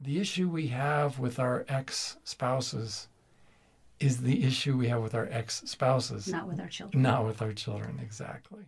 the issue we have with our ex spouses is the issue we have with our ex spouses, Not with our children. not with our children. Exactly.